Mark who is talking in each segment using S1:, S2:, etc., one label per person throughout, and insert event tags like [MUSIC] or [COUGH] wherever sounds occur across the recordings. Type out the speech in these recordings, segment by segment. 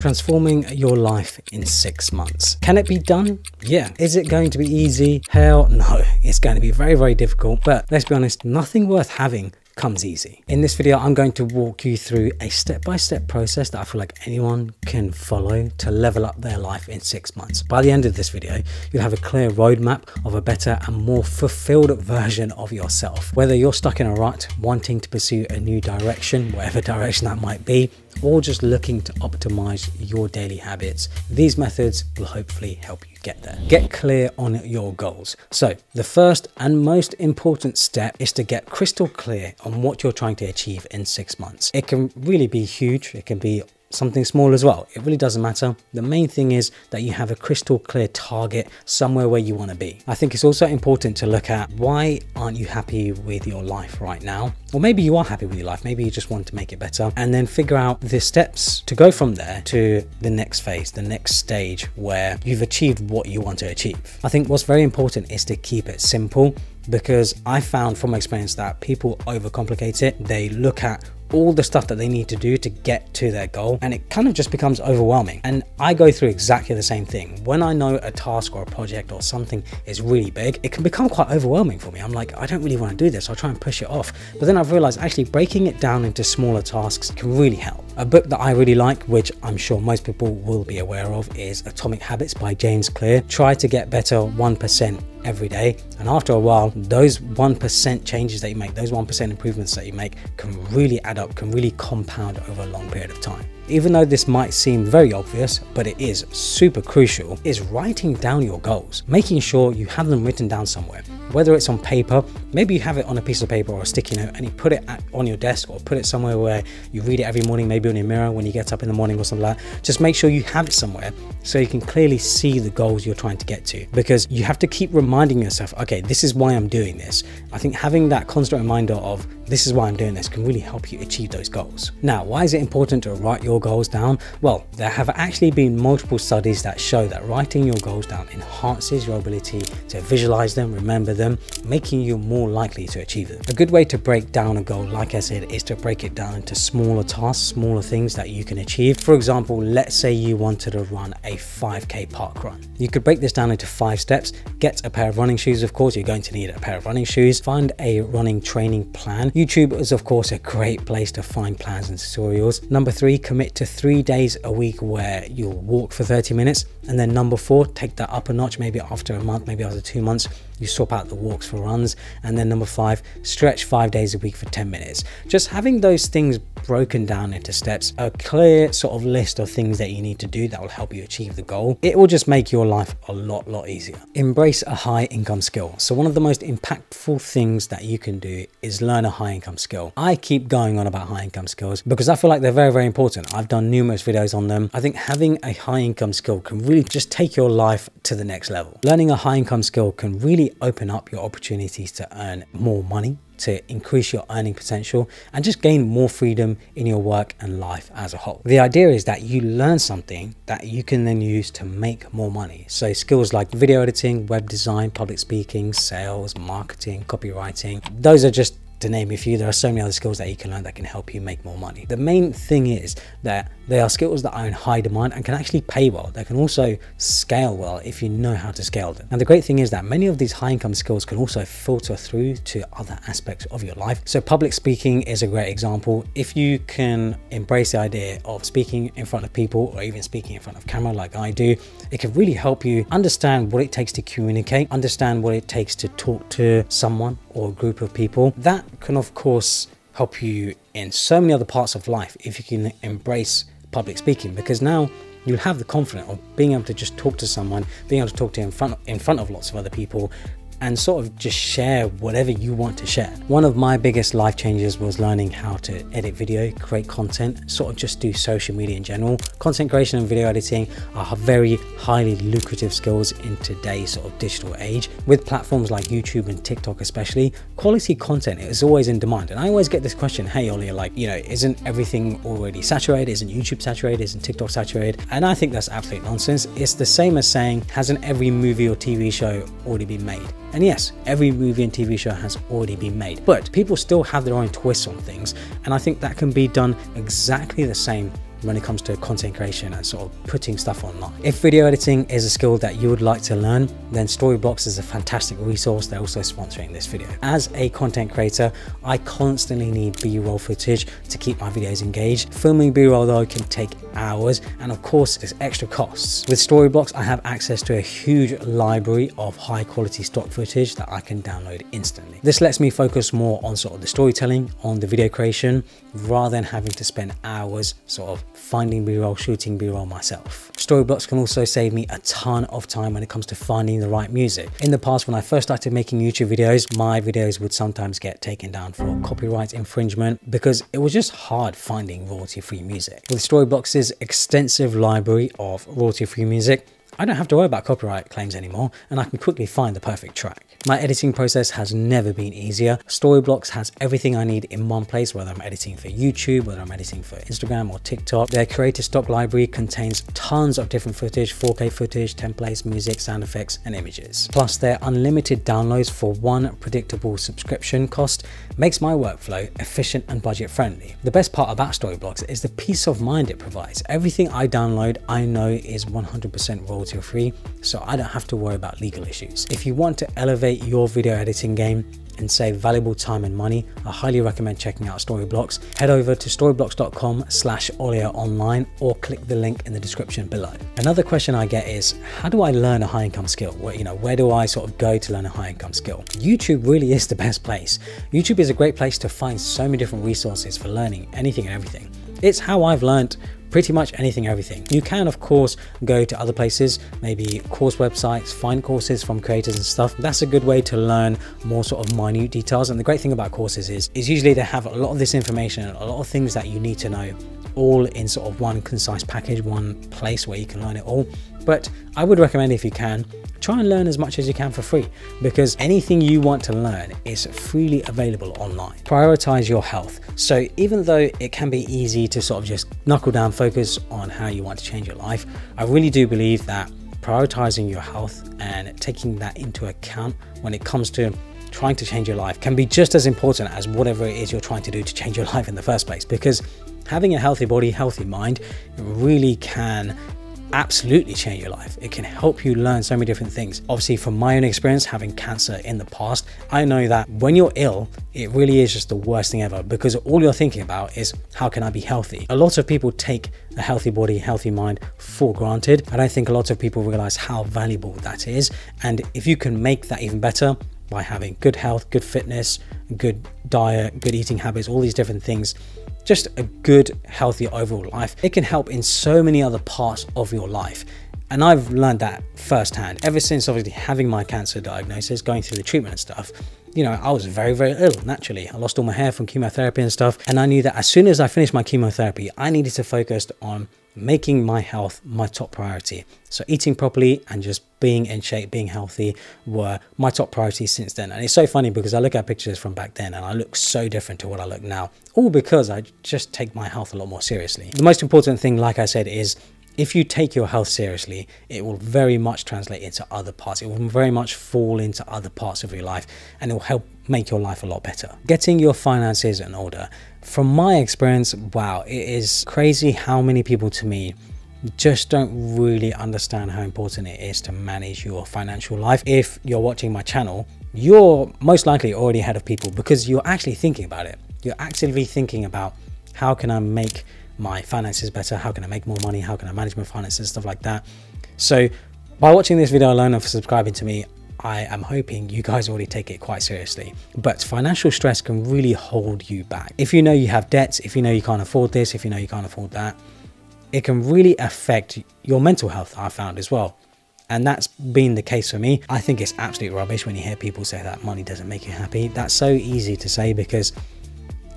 S1: Transforming your life in six months. Can it be done? Yeah. Is it going to be easy? Hell no. It's going to be very, very difficult. But let's be honest, nothing worth having comes easy. In this video, I'm going to walk you through a step-by-step -step process that I feel like anyone can follow to level up their life in six months. By the end of this video, you'll have a clear roadmap of a better and more fulfilled version of yourself. Whether you're stuck in a rut, wanting to pursue a new direction, whatever [LAUGHS] direction that might be, or just looking to optimize your daily habits, these methods will hopefully help you get there. Get clear on your goals. So, the first and most important step is to get crystal clear on what you're trying to achieve in six months. It can really be huge, it can be something small as well. It really doesn't matter. The main thing is that you have a crystal clear target somewhere where you want to be. I think it's also important to look at why aren't you happy with your life right now? Or maybe you are happy with your life, maybe you just want to make it better and then figure out the steps to go from there to the next phase, the next stage where you've achieved what you want to achieve. I think what's very important is to keep it simple because I found from experience that people overcomplicate it. They look at all the stuff that they need to do to get to their goal and it kind of just becomes overwhelming. And i go through exactly the same thing. When i know a task or a project or something is really big it can become quite overwhelming for me. I'm like i don't really want to do this i'll try and push it off. But then i've realized actually breaking it down into smaller tasks can really help. A book that i really like which i'm sure most people will be aware of is atomic habits by james clear. Try to get better 1% every day. And after a while, those 1% changes that you make, those 1% improvements that you make can really add up, can really compound over a long period of time. Even though this might seem very obvious, but it is super crucial, is writing down your goals, making sure you have them written down somewhere. Whether it's on paper, maybe you have it on a piece of paper or a sticky note and you put it at, on your desk or put it somewhere where you read it every morning, maybe on your mirror when you get up in the morning or something like that. Just make sure you have it somewhere so you can clearly see the goals you're trying to get to because you have to keep reminding yourself, okay, this is why I'm doing this. I think having that constant reminder of this is why I'm doing this can really help you achieve those goals. Now, why is it important to write your goals down? Well, there have actually been multiple studies that show that writing your goals down enhances your ability to visualize them, remember them, making you more likely to achieve them. A good way to break down a goal, like I said, is to break it down into smaller tasks, smaller things that you can achieve. For example, let's say you wanted to run a 5k park run. You could break this down into five steps. Get a pair of running shoes, of course, you're going to need a pair of running shoes. Find a running training plan YouTube is of course a great place to find plans and tutorials. Number three, commit to three days a week where you'll walk for 30 minutes. And then number four, take that up a notch, maybe after a month, maybe after two months, you swap out the walks for runs. And then number five, stretch five days a week for 10 minutes. Just having those things broken down into steps, a clear sort of list of things that you need to do that will help you achieve the goal. It will just make your life a lot, lot easier. Embrace a high income skill. So one of the most impactful things that you can do is learn a high income skill. I keep going on about high income skills because I feel like they're very, very important. I've done numerous videos on them. I think having a high income skill can really just take your life to the next level. Learning a high income skill can really open up your opportunities to earn more money to increase your earning potential and just gain more freedom in your work and life as a whole. The idea is that you learn something that you can then use to make more money. So skills like video editing, web design, public speaking, sales, marketing, copywriting, those are just to name a few, there are so many other skills that you can learn that can help you make more money. The main thing is that they are skills that are in high demand and can actually pay well. They can also scale well if you know how to scale them. And the great thing is that many of these high income skills can also filter through to other aspects of your life. So public speaking is a great example. If you can embrace the idea of speaking in front of people or even speaking in front of camera like I do, it can really help you understand what it takes to communicate, understand what it takes to talk to someone or a group of people. That can of course help you in so many other parts of life if you can embrace public speaking because now you'll have the confidence of being able to just talk to someone, being able to talk to in front in front of lots of other people, and sort of just share whatever you want to share. One of my biggest life changes was learning how to edit video, create content, sort of just do social media in general. Content creation and video editing are very highly lucrative skills in today's sort of digital age. With platforms like YouTube and TikTok especially, quality content is always in demand. And I always get this question, hey Ollie, like, you know, isn't everything already saturated? Isn't YouTube saturated? Isn't TikTok saturated? And I think that's absolute nonsense. It's the same as saying, hasn't every movie or TV show already been made? And yes, every movie and TV show has already been made, but people still have their own twists on things, and I think that can be done exactly the same when it comes to content creation and sort of putting stuff online. If video editing is a skill that you would like to learn, then Storyblocks is a fantastic resource. They're also sponsoring this video. As a content creator, I constantly need B-roll footage to keep my videos engaged. Filming B-roll though can take hours and of course there's extra costs. With Storyblocks, I have access to a huge library of high quality stock footage that I can download instantly. This lets me focus more on sort of the storytelling, on the video creation, rather than having to spend hours sort of finding b-roll, shooting b-roll myself. Storyblocks can also save me a ton of time when it comes to finding the right music. In the past, when I first started making YouTube videos, my videos would sometimes get taken down for copyright infringement because it was just hard finding royalty-free music. With Storyblocks' extensive library of royalty-free music, I don't have to worry about copyright claims anymore and I can quickly find the perfect track. My editing process has never been easier. Storyblocks has everything I need in one place, whether I'm editing for YouTube, whether I'm editing for Instagram or TikTok. Their creator stock library contains tons of different footage, 4K footage, templates, music, sound effects, and images. Plus their unlimited downloads for one predictable subscription cost makes my workflow efficient and budget friendly. The best part about Storyblocks is the peace of mind it provides. Everything I download, I know is 100% royalty free, so I don't have to worry about legal issues. If you want to elevate elevate your video editing game and save valuable time and money, I highly recommend checking out Storyblocks. Head over to storyblocks.com slash online or click the link in the description below. Another question I get is, how do I learn a high income skill? Where, you know, where do I sort of go to learn a high income skill? YouTube really is the best place. YouTube is a great place to find so many different resources for learning anything and everything. It's how I've learned pretty much anything everything. You can of course go to other places maybe course websites find courses from creators and stuff. That's a good way to learn more sort of minute details. And the great thing about courses is is usually they have a lot of this information a lot of things that you need to know all in sort of one concise package one place where you can learn it all but i would recommend if you can try and learn as much as you can for free because anything you want to learn is freely available online. Prioritize your health. So even though it can be easy to sort of just knuckle down, focus on how you want to change your life, I really do believe that prioritizing your health and taking that into account when it comes to trying to change your life can be just as important as whatever it is you're trying to do to change your [LAUGHS] life in the first place because having a healthy body, healthy mind really can absolutely change your life. It can help you learn so many different things. Obviously, from my own experience having cancer in the past, I know that when you're ill, it really is just the worst thing ever because all you're thinking about is how can I be healthy? A lot of people take a healthy body, healthy mind for granted. I don't think a lot of people realize how valuable that is. And if you can make that even better, by having good health, good fitness, good diet, good eating habits, all these different things, just a good, healthy overall life. It can help in so many other parts of your life. And I've learned that firsthand ever since obviously having my cancer diagnosis, going through the treatment and stuff. You know, I was very, very ill naturally. I lost all my hair from chemotherapy and stuff. And I knew that as soon as I finished my chemotherapy, I needed to focus on making my health my top priority. So eating properly and just being in shape, being healthy were my top priorities since then. And it's so funny because I look at pictures from back then and I look so different to what I look now, all because I just take my health a lot more seriously. The most important thing, like I said, is if you take your health seriously, it will very much translate into other parts. It will very much fall into other parts of your life and it will help make your life a lot better. Getting your finances in order. From my experience, wow, it is crazy how many people to me just don't really understand how important it is to manage your financial life. If you're watching my channel, you're most likely already ahead of people because you're actually thinking about it. You're actively thinking about how can I make my finances better? How can I make more money? How can I manage my finances? Stuff like that. So by watching this video alone and subscribing to me, I am hoping you guys already take it quite seriously. But financial stress can really hold you back. If you know you have debts, if you know you can't afford this, if you know you can't afford that, it can really affect your mental health, I found as well. And that's been the case for me. I think it's absolute rubbish when you hear people say that money doesn't make you happy. That's so easy to say because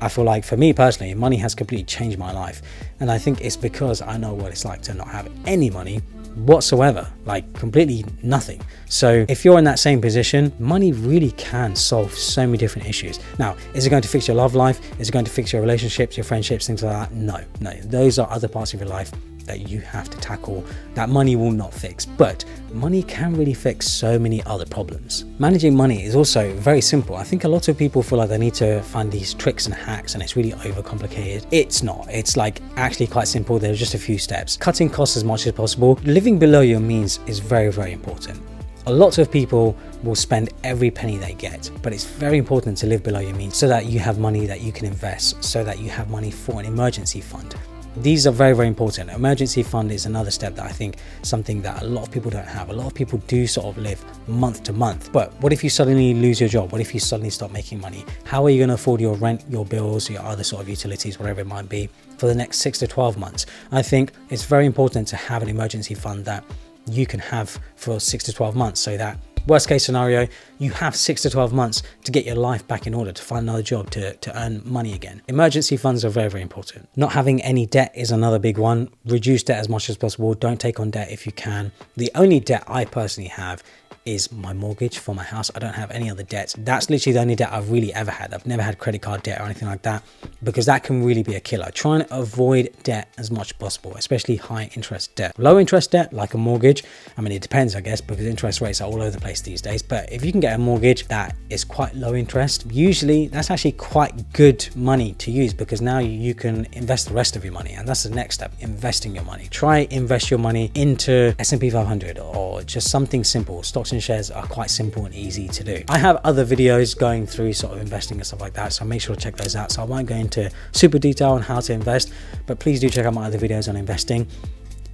S1: I feel like for me personally, money has completely changed my life. And I think it's because I know what it's like to not have any money whatsoever, like completely nothing. So if you're in that same position, money really can solve so many different issues. Now, is it going to fix your love life? Is it going to fix your relationships, your friendships, things like that? No, no, those are other parts of your life that you have to tackle that money will not fix. But money can really fix so many other problems. Managing money is also very simple. I think a lot of people feel like they need to find these tricks and hacks and it's really overcomplicated. It's not. It's like actually quite simple. There's just a few steps. Cutting costs as much as possible. Living below your means is very, very important. A lot of people will spend every penny they get, but it's very important to live below your means so that you have money that you can invest, so that you have money for an emergency fund. These are very, very important. Emergency fund is another step that I think something that a lot of people don't have. A lot of people do sort of live month to month. But what if you suddenly lose your job? What if you suddenly stop making money? How are you going to afford your rent, your bills, your other sort of utilities, whatever it might be, for the next six to 12 months? I think it's very important to have an emergency fund that you can have for six to 12 months so that worst case scenario, you have six to 12 months to get your life back in order, to find another job, to, to earn money again. Emergency funds are very, very important. Not having any debt is another big one. Reduce debt as much as possible. Don't take on debt if you can. The only debt I personally have is my mortgage for my house. I don't have any other debts. That's literally the only debt I've really ever had. I've never had credit card debt or anything like that because that can really be a killer. Try and avoid debt as much as possible, especially high interest debt. Low interest debt, like a mortgage, I mean, it depends, I guess, because interest rates are all over the place these days. But if you can get a mortgage that is quite low interest, usually that's actually quite good money to use because now you can invest the rest of your money. And that's the next step, investing your money. Try invest your money into S&P 500 or just something simple, stocks shares are quite simple and easy to do. I have other videos going through sort of investing and stuff like that, so make sure to check those out. So I won't go into super detail on how to invest, but please do check out my other videos on investing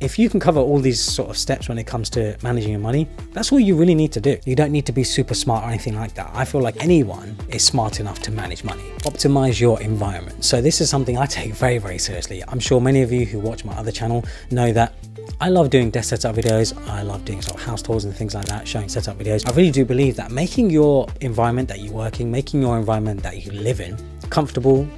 S1: if you can cover all these sort of steps when it comes to managing your money, that's all you really need to do. You don't need to be super smart or anything like that. I feel like anyone is smart enough to manage money. Optimize your environment. So this is something I [LAUGHS] take very, very seriously. I'm sure many of you who watch my other channel know that I love doing desk setup videos. I love doing sort of house tours and things like that, showing setup videos. I really do believe that making your environment that you're working, making your environment that you live in comfortable,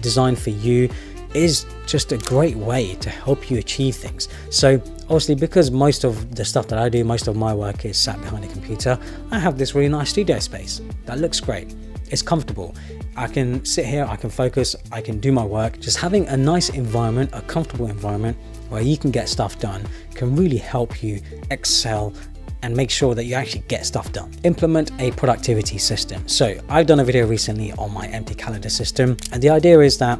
S1: designed for you, is just a great way to help you achieve things. So obviously because most of the stuff that I do, most of my work is sat behind a computer, I have this really nice studio space that looks great. It's comfortable. I can sit here, I can focus, I can do my work. Just having a nice environment, a comfortable environment where you can get stuff done can really help you excel and make sure that you actually get stuff done. Implement a productivity system. So I've done a video recently on my empty calendar system and the idea is that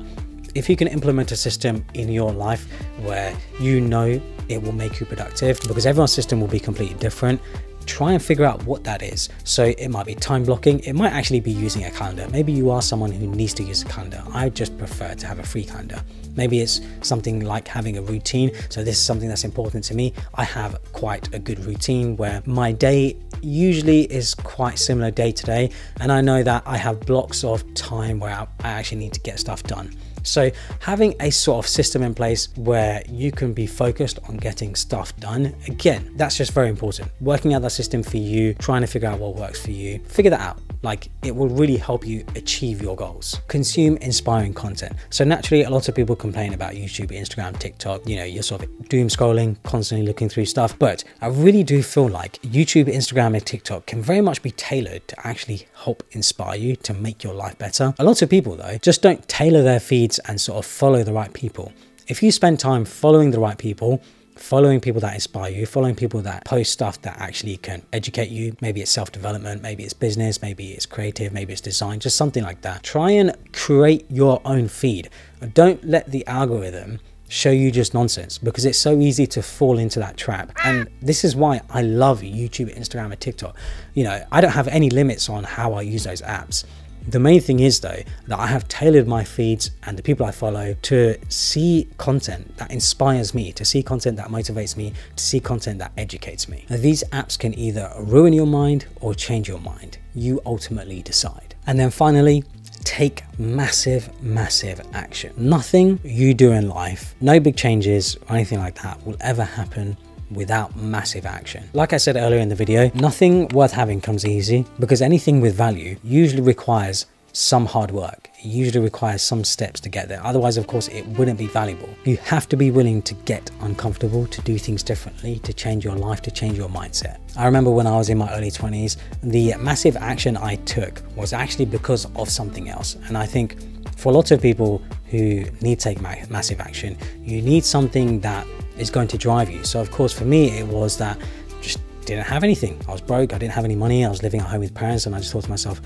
S1: if you can implement a system in your life where you know it will make you productive, because everyone's system will be completely different, try and figure out what that is. So it might be time blocking, it might actually be using a calendar. Maybe you are someone who needs to use a calendar. I just prefer to have a free calendar. Maybe it's something like having a routine. So this is something that's important to me. I have quite a good routine where my day usually is quite similar day to day. And I know that I have blocks of time where I actually need to get stuff done. So having a sort of system in place where you can be focused on getting stuff done, again, that's just very important. Working out that system for you, trying to figure out what works for you, figure that out. Like it will really help you achieve your goals. Consume inspiring content. So naturally, a lot of people complain about YouTube, Instagram, TikTok, you know, you're sort of doom scrolling, constantly looking through stuff. But I really do feel like YouTube, Instagram, and TikTok can very much be tailored to actually help inspire you to make your life better. A lot of people though, just don't tailor their feeds and sort of follow the right people. If you spend time following the right people, following people that inspire you, following people that post stuff that actually can educate you. Maybe it's self development, maybe it's business, maybe it's creative, maybe it's design, just something like that. Try and create your own feed. Don't let the algorithm show you just nonsense because it's so easy to fall into that trap. And this is why I love YouTube, Instagram, and TikTok. You know, I don't have any limits on how I use those apps. The main thing is though that I have tailored my feeds and the people I follow to see content that inspires me, to see content that motivates me, to see content that educates me. Now, these apps can either ruin your mind or change your mind. You ultimately decide. And then finally, take massive, massive action. Nothing you do in life, no big changes or anything like that will ever happen without massive action. Like I said earlier in the video, nothing worth having comes easy because anything with value usually requires some hard work. It usually requires some steps to get there. Otherwise, of course, it wouldn't be valuable. You have to be willing to get uncomfortable, to do things differently, to change your life, to change your mindset. I remember when I was in my early 20s, the massive action I took was actually because of something else. And I think for lots of people who need to take massive action, you need something that is going to drive you. So, of course, for me, it was that just didn't have anything. I was broke, I didn't have any money, I was living at home with parents, and I just thought to myself,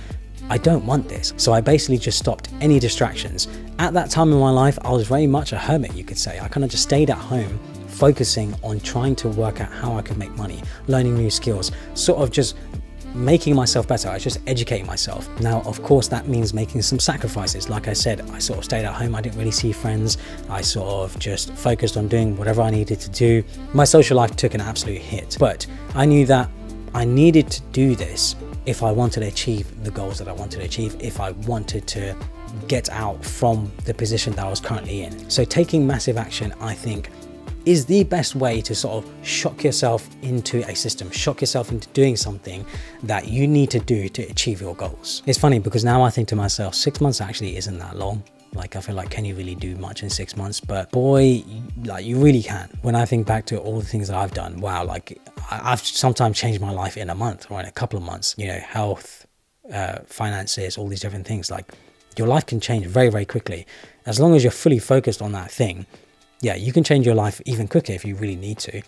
S1: I don't want this. So I basically just stopped any distractions. At that time in my life, I was very much a hermit, you could say. I kind of just stayed at home, focusing on trying to work out how I could make money, learning new skills, sort of just making myself better. I was just educating myself. Now, of course, that means making some sacrifices. Like I said, I sort of stayed at home. I didn't really see friends. I sort of just focused on doing whatever I needed to do. My social life took an absolute hit, but I knew that I needed to do this if I wanted to achieve the goals that I wanted to achieve, if I wanted to get out from the position that I was currently in. So taking massive action, I think, is the best way to sort of shock yourself into a system, shock yourself into doing something that you need to do to achieve your goals. It's funny because now I think to myself, six months actually isn't that long. Like I feel like, can you really do much in six months? But boy, like you really can. When I think back to all the things that I've done, wow, like I've sometimes changed my life in a month or in a couple of months. You know, health, uh, finances, all these different things. Like your life can change very, very quickly as long as you're fully focused on that thing yeah, you can change your life even quicker if you really need to.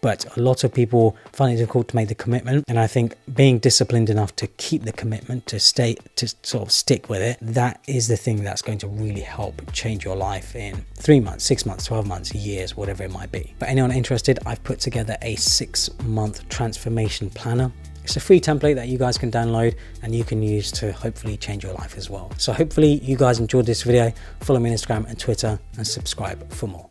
S1: But a lot of people find it difficult to make the commitment. And I think being disciplined enough to keep the commitment, to stay, to sort of stick with it, that is the thing that's going to really help change your life in three months, six months, 12 months, years, whatever it might be. For anyone interested, I've put together a six month transformation planner. It's a free template that you guys can download and you can use to hopefully change your life as well. So hopefully you guys enjoyed this video. Follow me on Instagram and Twitter and subscribe for more.